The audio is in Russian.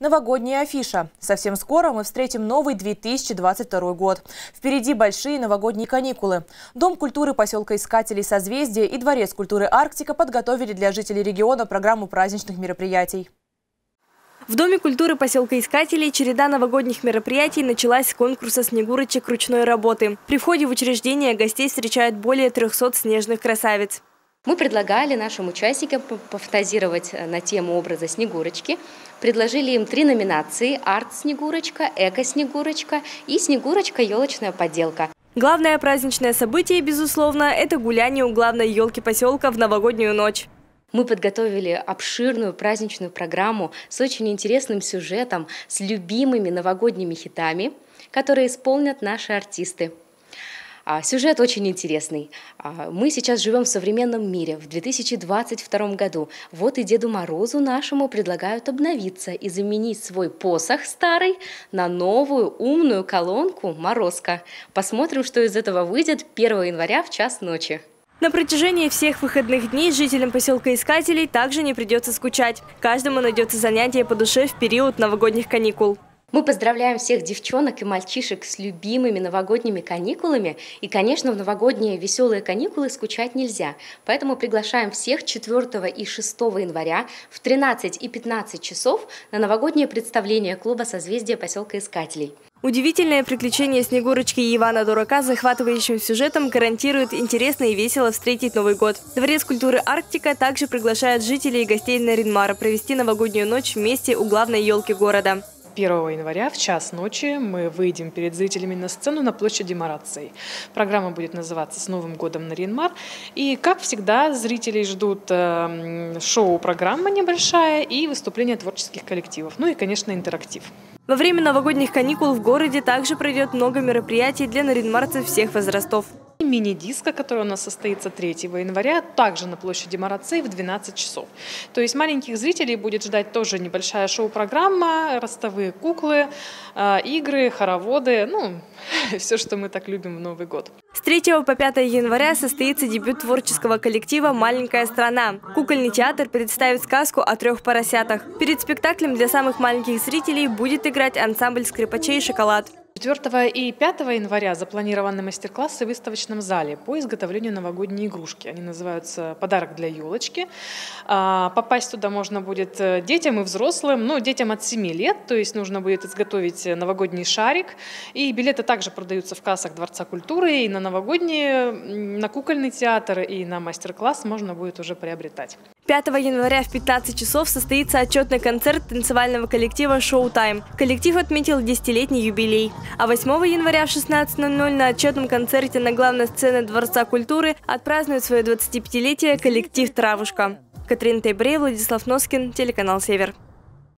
Новогодняя афиша. Совсем скоро мы встретим новый 2022 год. Впереди большие новогодние каникулы. Дом культуры поселка Искателей Созвездия и Дворец культуры Арктика подготовили для жителей региона программу праздничных мероприятий. В Доме культуры поселка Искателей череда новогодних мероприятий началась с конкурса снегурочек ручной работы. При входе в учреждение гостей встречают более 300 снежных красавиц. Мы предлагали нашим участникам пофантазировать э, на тему образа Снегурочки. Предложили им три номинации – арт-снегурочка, эко-снегурочка и снегурочка-елочная поделка. Главное праздничное событие, безусловно, это гуляние у главной елки поселка в новогоднюю ночь. Мы подготовили обширную праздничную программу с очень интересным сюжетом, с любимыми новогодними хитами, которые исполнят наши артисты. А, сюжет очень интересный. А, мы сейчас живем в современном мире, в 2022 году. Вот и Деду Морозу нашему предлагают обновиться и заменить свой посох старый на новую умную колонку «Морозко». Посмотрим, что из этого выйдет 1 января в час ночи. На протяжении всех выходных дней жителям поселка Искателей также не придется скучать. Каждому найдется занятие по душе в период новогодних каникул. Мы поздравляем всех девчонок и мальчишек с любимыми новогодними каникулами. И, конечно, в новогодние веселые каникулы скучать нельзя. Поэтому приглашаем всех 4 и 6 января в 13 и 15 часов на новогоднее представление клуба «Созвездие поселка Искателей». Удивительное приключение Снегурочки и Ивана Дурака с захватывающим сюжетом гарантирует интересно и весело встретить Новый год. Дворец культуры «Арктика» также приглашает жителей и гостей Наринмара провести новогоднюю ночь вместе у главной елки города. 1 января в час ночи мы выйдем перед зрителями на сцену на площади Марации. Программа будет называться «С Новым годом на Ринмар». И, как всегда, зрителей ждут э, шоу-программа небольшая и выступления творческих коллективов. Ну и, конечно, интерактив. Во время новогодних каникул в городе также пройдет много мероприятий для наринмарцев всех возрастов. Мини-диско, который у нас состоится 3 января, также на площади Марацей в 12 часов. То есть маленьких зрителей будет ждать тоже небольшая шоу-программа, ростовые куклы, э, игры, хороводы, ну, все, что мы так любим в Новый год. С 3 по 5 января состоится дебют творческого коллектива «Маленькая страна». Кукольный театр представит сказку о трех поросятах. Перед спектаклем для самых маленьких зрителей будет играть ансамбль скрипачей «Шоколад». 4 и 5 января запланированы мастер-классы в выставочном зале по изготовлению новогодней игрушки. Они называются «Подарок для елочки». А, попасть туда можно будет э, детям и взрослым, ну, детям от 7 лет, то есть нужно будет изготовить новогодний шарик. И билеты также продаются в кассах Дворца культуры, и на новогодние, на кукольный театр, и на мастер-класс можно будет уже приобретать. 5 января в 15 часов состоится отчетный концерт танцевального коллектива «Шоу Тайм». Коллектив отметил десятилетний юбилей. А 8 января в 16.00 на отчетном концерте на главной сцене Дворца культуры отпразднует свое 25-летие коллектив «Травушка». Катрина Тайбрей, Владислав Носкин, телеканал «Север».